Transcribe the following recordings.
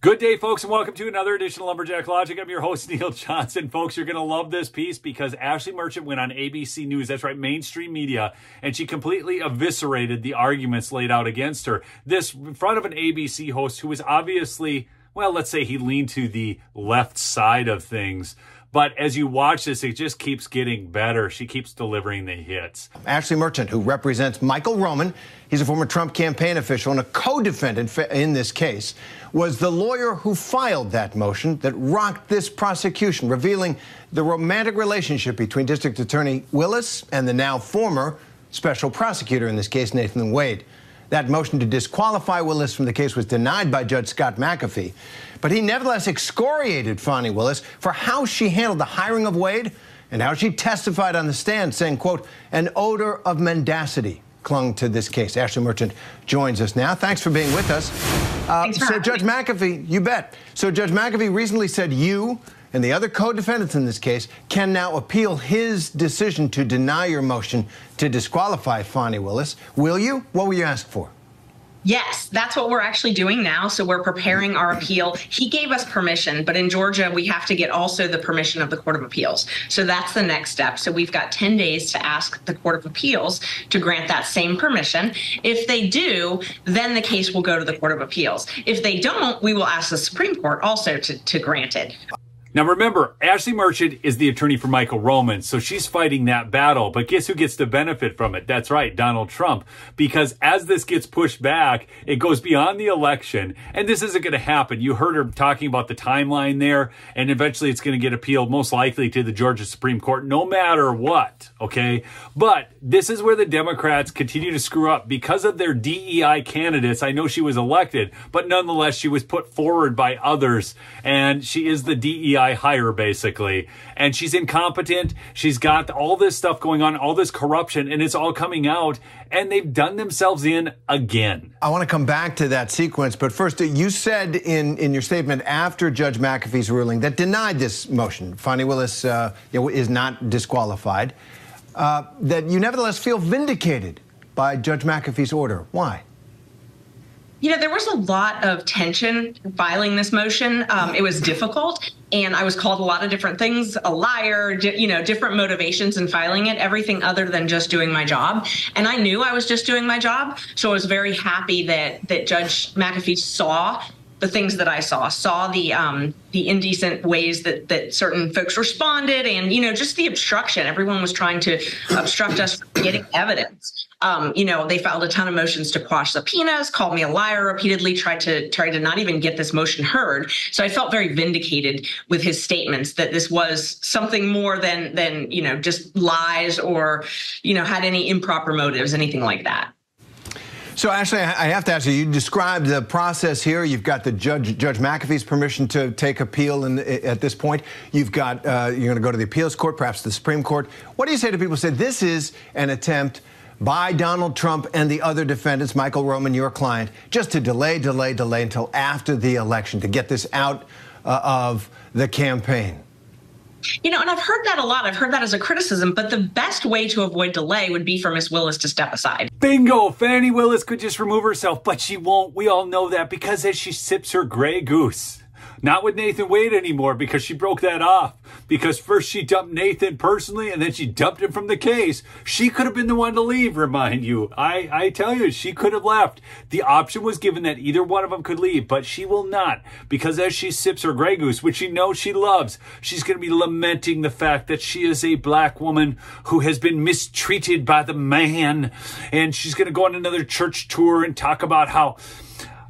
Good day, folks, and welcome to another edition of Lumberjack Logic. I'm your host, Neil Johnson. Folks, you're going to love this piece because Ashleigh Merchant went on ABC News, that's right, mainstream media, and she completely eviscerated the arguments laid out against her. This in front of an ABC host who was obviously, well, let's say he leaned to the left side of things. But as you watch this, it just keeps getting better. She keeps delivering the hits. Ashleigh Merchant, who represents Michael Roman, he's a former Trump campaign official and a co defendant in this case, was the lawyer who filed that motion that rocked this prosecution, revealing the romantic relationship between District Attorney Willis and the now former special prosecutor in this case, Nathan Wade. That motion to disqualify Willis from the case was denied by Judge Scott McAfee. But he nevertheless excoriated Fani Willis for how she handled the hiring of Wade and how she testified on the stand, saying, quote, an odor of mendacity clung to this case. Ashleigh Merchant joins us now. Thanks for being with us. Uh, so Judge me. McAfee, you bet. So Judge McAfee recently said you and the other co-defendants in this case can now appeal his decision to deny your motion to disqualify Fani Willis. Will you? What will you ask for? Yes, that's what we're actually doing now. So we're preparing our appeal. He gave us permission, but in Georgia, we have to get also the permission of the Court of Appeals. So that's the next step. So we've got 10 days to ask the Court of Appeals to grant that same permission. If they do, then the case will go to the Court of Appeals. If they don't, we will ask the Supreme Court also to, to grant it. Now remember, Ashleigh Merchant is the attorney for Michael Roman, so she's fighting that battle. But guess who gets to benefit from it? That's right, Donald Trump. Because as this gets pushed back, it goes beyond the election, and this isn't going to happen. You heard her talking about the timeline there, and eventually it's going to get appealed most likely to the Georgia Supreme Court, no matter what, okay? But this is where the Democrats continue to screw up because of their DEI candidates. I know she was elected, but nonetheless, she was put forward by others, and she is the DEI Hire, basically. And she's incompetent. She's got all this stuff going on, all this corruption, and it's all coming out. And they've done themselves in again. I want to come back to that sequence, but first, you said in, in your statement after Judge McAfee's ruling that denied this motion, Fani Willis uh, is not disqualified, uh, that you nevertheless feel vindicated by Judge McAfee's order. Why? You know, there was a lot of tension filing this motion. Um, it was difficult, and I was called a lot of different things a liar, you know, different motivations in filing it, everything other than just doing my job. And I knew I was just doing my job. So I was very happy that, that Judge McAfee saw the things that I saw, saw the um, the indecent ways that that certain folks responded, and you know, just the obstruction. Everyone was trying to obstruct us from getting evidence. Um, you know, they filed a ton of motions to quash subpoenas, called me a liar repeatedly, tried to try to not even get this motion heard. So I felt very vindicated with his statements that this was something more than than you know just lies or you know had any improper motives, anything like that. So, Ashleigh, I have to ask you. You described the process here. You've got the judge, Judge McAfee's permission to take appeal, and at this point, you've got uh, you're going to go to the appeals court, perhaps the Supreme Court. What do you say to people who say this is an attempt by Donald Trump and the other defendants, Michael Roman, your client, just to delay, delay, delay until after the election to get this out uh, of the campaign. You know, and I've heard that a lot. I've heard that as a criticism, but the best way to avoid delay would be for Miss Willis to step aside. Bingo! Fani Willis could just remove herself, but she won't. We all know that because as she sips her Grey Goose. Not with Nathan Wade anymore because she broke that off. Because first she dumped Nathan personally and then she dumped him from the case. She could have been the one to leave, remind you. I, I tell you, she could have left. The option was given that either one of them could leave, but she will not. Because as she sips her Grey Goose, which she knows she loves, she's going to be lamenting the fact that she is a black woman who has been mistreated by the man. And she's going to go on another church tour and talk about how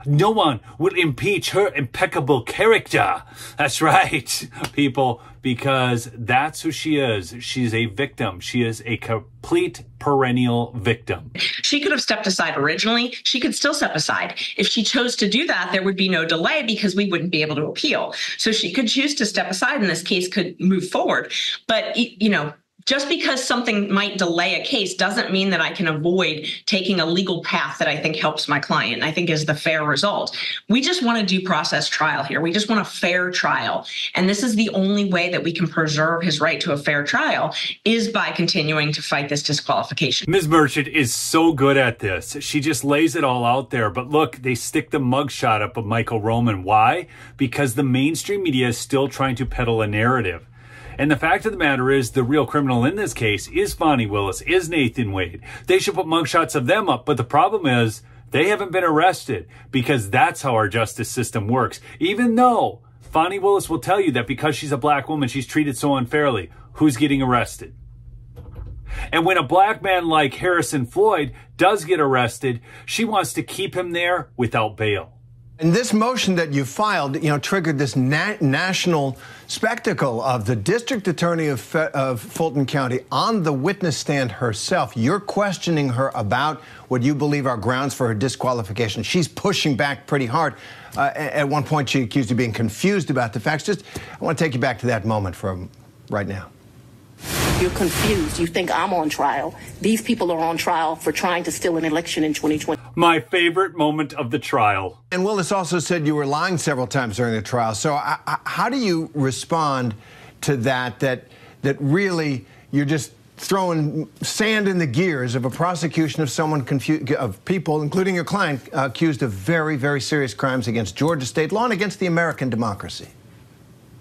no one will impeach her impeccable character. That's right, people, because that's who she is. She's a victim. She is a complete perennial victim. She could have stepped aside originally. She could still step aside. If she chose to do that, there would be no delay because we wouldn't be able to appeal. So she could choose to step aside and this case could move forward. But, you know, just because something might delay a case doesn't mean that I can avoid taking a legal path that I think helps my client, I think is the fair result. We just want a due process trial here. We just want a fair trial. And this is the only way that we can preserve his right to a fair trial is by continuing to fight this disqualification. Ms. Merchant is so good at this. She just lays it all out there. But look, they stick the mugshot up of Michael Roman. Why? Because the mainstream media is still trying to peddle a narrative. And the fact of the matter is, the real criminal in this case is Fani Willis, is Nathan Wade. They should put mugshots of them up. But the problem is, they haven't been arrested because that's how our justice system works. Even though Fani Willis will tell you that because she's a black woman, she's treated so unfairly. Who's getting arrested? And when a black man like Harrison Floyd does get arrested, she wants to keep him there without bail. And this motion that you filed, you know, triggered this na national spectacle of the district attorney of, of, Fulton County on the witness stand herself. You're questioning her about what you believe are grounds for her disqualification. She's pushing back pretty hard. Uh, at one point, she accused you of being confused about the facts. Just, I want to take you back to that moment from right now. You're confused. You think I'm on trial. These people are on trial for trying to steal an election in 2020. My favorite moment of the trial. And Willis also said you were lying several times during the trial. So I, I, how do you respond to that, that, that really you're just throwing sand in the gears of a prosecution of someone confu- of people, including your client, uh, accused of very, very serious crimes against Georgia state law and against the American democracy?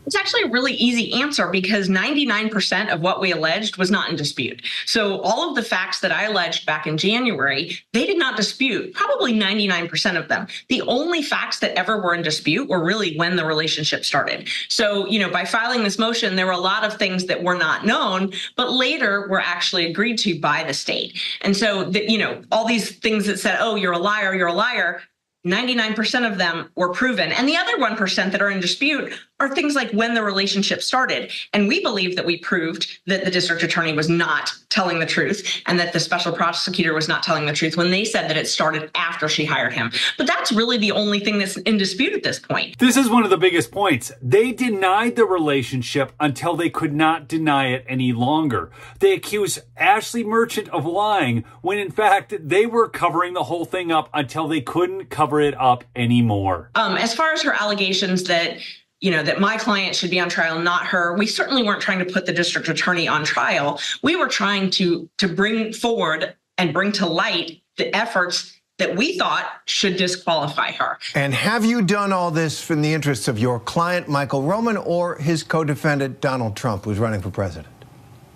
It's actually a really easy answer because 99% of what we alleged was not in dispute. So all of the facts that I alleged back in January, they did not dispute, probably 99% of them. The only facts that ever were in dispute were really when the relationship started. So, you know, by filing this motion, there were a lot of things that were not known, but later were actually agreed to by the state. And so, the, you know, all these things that said, oh, you're a liar, you're a liar, 99% of them were proven. And the other 1% that are in dispute are things like when the relationship started. And we believe that we proved that the district attorney was not telling the truth and that the special prosecutor was not telling the truth when they said that it started after she hired him. But that's really the only thing that's in dispute at this point. This is one of the biggest points. They denied the relationship until they could not deny it any longer. They accused Ashleigh Merchant of lying when in fact they were covering the whole thing up until they couldn't cover it up anymore. Um, as far as her allegations that you know, that my client should be on trial, not her. We certainly weren't trying to put the district attorney on trial. We were trying to to bring forward and bring to light the efforts that we thought should disqualify her. And have you done all this in the interests of your client, Michael Roman, or his co-defendant, Donald Trump, who's running for president?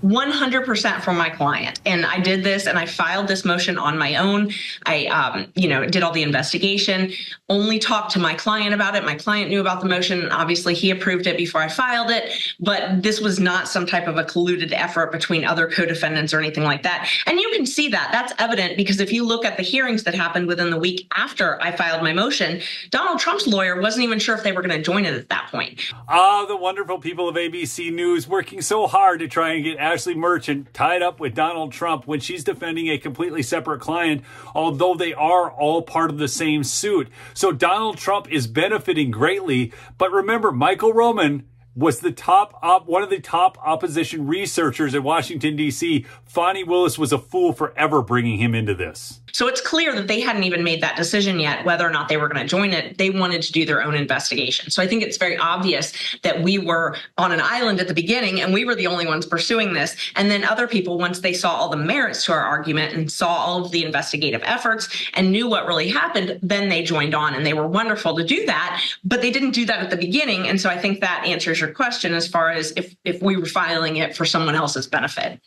100% from my client. And I did this and I filed this motion on my own. I, um, you know, did all the investigation, only talked to my client about it. My client knew about the motion. Obviously, he approved it before I filed it. But this was not some type of a colluded effort between other co defendants or anything like that. And you can see that. That's evident because if you look at the hearings that happened within the week after I filed my motion, Donald Trump's lawyer wasn't even sure if they were going to join it at that point. Ah, the wonderful people of ABC News working so hard to try and get Ashleigh Merchant tied up with Donald Trump when she's defending a completely separate client, although they are all part of the same suit. So Donald Trump is benefiting greatly. But remember, Michael Roman was the top op, one of the top opposition researchers in Washington D.C. Fani Willis was a fool for ever bringing him into this. So it's clear that they hadn't even made that decision yet whether or not they were going to join it. They wanted to do their own investigation. So I think it's very obvious that we were on an island at the beginning and we were the only ones pursuing this. And then other people, once they saw all the merits to our argument and saw all of the investigative efforts and knew what really happened, then they joined on and they were wonderful to do that. But they didn't do that at the beginning. And so I think that answers your question as far as if, if we were filing it for someone else's benefit.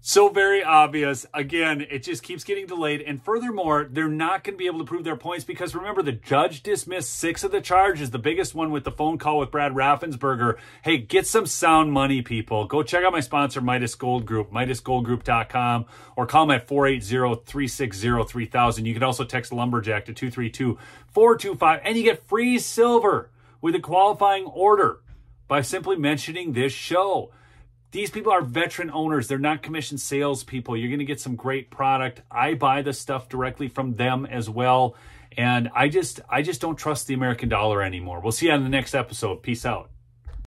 So very obvious. Again, it just keeps getting delayed. And furthermore, they're not going to be able to prove their points because remember, the judge dismissed six of the charges, the biggest one with the phone call with Brad Raffensperger. Hey, get some sound money, people. Go check out my sponsor, Midas Gold Group, MidasGoldGroup.com, or call them at 480-360-3000. You can also text Lumberjack to 232-425, and you get free silver with a qualifying order by simply mentioning this show. These people are veteran owners. They're not commissioned salespeople. You're going to get some great product. I buy the stuff directly from them as well. And I just I just don't trust the American dollar anymore. We'll see you on the next episode. Peace out.